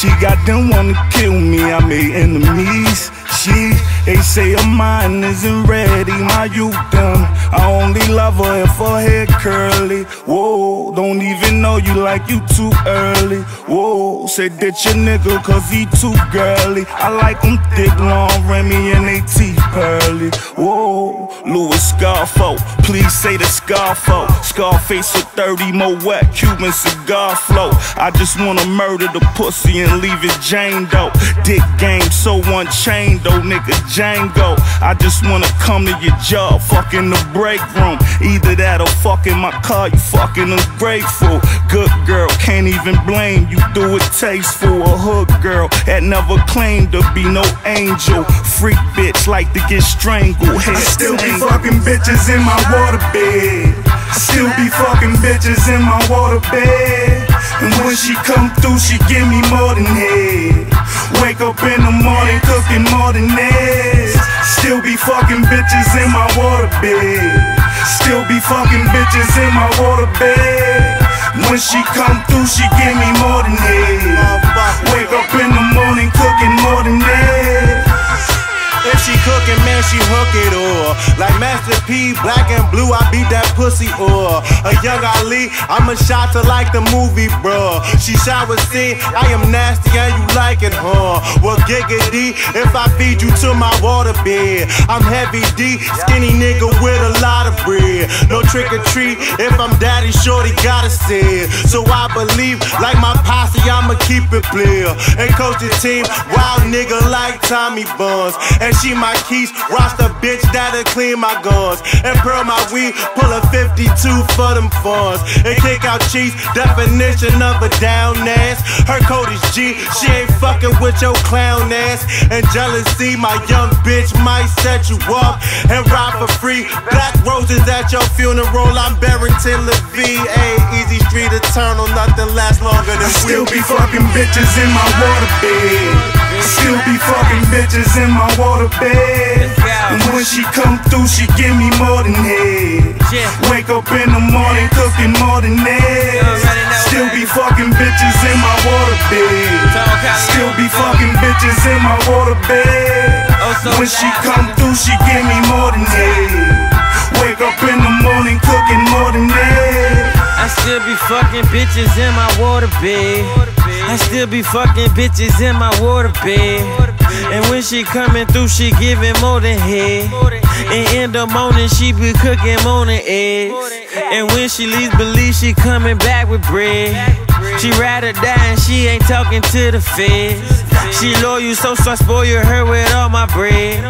she got them wanna kill me. I made enemies. She, they say her mind isn't ready. My youth done. I only love her if her hair curly. Whoa, don't even know you like you too early. Whoa, say ditch your nigga cause he too girly. I like him thick, long, Remy, and they teeth pearly. Whoa, Louis Scarfo, please say the Scarfo. Scarface with 30 more wet Cuban cigar flow. I just wanna murder the pussy and leave it Jane though. Dick game so unchained though, nigga Django. I just wanna come to your job, fucking the break room. Either that or fucking my car, you fucking ungrateful. Good girl, can't even blame you, do it tasteful. A hood girl that never claimed to be no angel. Freak bitch like to get strangled. Head I still be fucking bitches in my waterbed. Still be fucking bitches in my waterbed. And when she come through, she give me more than head. Wake up in the morning, cooking more than eggs. Bitches in my waterbed. Still be fucking bitches in my waterbed. When she come through, she give me more than head. Black and blue, I beat that pussy or a young Ali, I'm a shot to like the movie, bro. She shower scene, I am nasty and you like it, huh? Well, giggity, if I feed you to my water bed, I'm heavy D, skinny nigga with a lot of bread. No trick or treat, if I'm daddy, shorty gotta say it. So I believe, like my posse, I'ma keep it clear. And coach the team, wild nigga like Tommy Buns. And she my keys, the bitch that'll clean my guns. And pearl my weed, pull a 52 for them funds. And kick out cheese, definition of a down ass. Her code is G, she ain't fucking with your clown ass. And jealousy, my young bitch might set you up and ride for free. Black roses at your funeral, I'm Barrington Levy. A easy street eternal, nothing lasts longer than Still be fucking bitches in my waterbed. Still be fucking bitches in my waterbed. And when she come through, she give me more than head. Wake up in the morning, cooking more than eggs. Still be fucking bitches in my waterbed. Still be fucking bitches in my waterbed. Oh, when she come through, she give me more than head. Wake up in the morning, cooking more than eggs. I still be fucking bitches in my waterbed. I still be fucking bitches in my waterbed. And when she coming through, she giving more than head. And in the morning, she be cooking than eggs. And when she leaves, believe she coming back with bread. She ride or die and she ain't talking to the feds. She loyal, so so I spoil her with all my bread.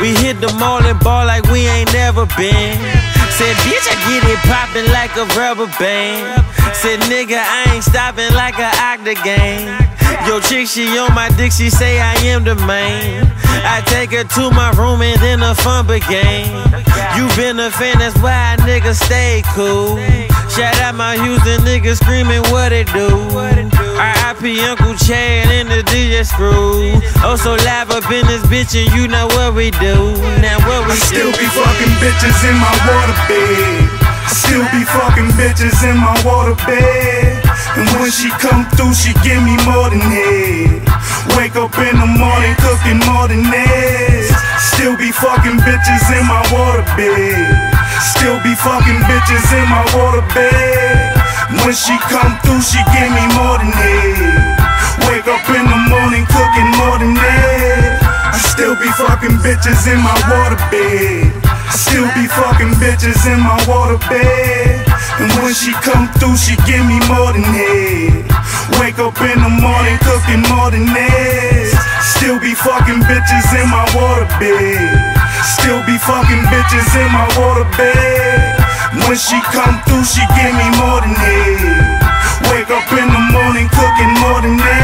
We hit the mall and ball like we ain't never been. Said, bitch, I get it poppin' like a rubber band. Said, nigga, I ain't stopping like a octagon. Yo, chick, she on my dick, she say I am the man. I take her to my room and then the fun began. You been a fan, that's why a nigga stay cool. Shout out my Houston niggas screaming what it do. RIP Uncle Chad and the DJ Screw. Also oh, live up in this bitch and you know what we do. Now what we I still do. be fucking bitches in my waterbed. Still be fucking bitches in my waterbed. And when she come through, she give me more than head. Wake up in the morning, cooking more than eggs. Still be fucking bitches in my waterbed. Still be fucking bitches in my waterbed. When she come through, she give me more than head. Bitches in my waterbed. Still be fucking bitches in my waterbed. And when she come through, she give me more than head. Wake up in the morning, cooking more than eggs. Still be fucking bitches in my waterbed. Still be fucking bitches in my waterbed. When she come through, she give me more than head. Wake up in the morning, cooking more than eggs.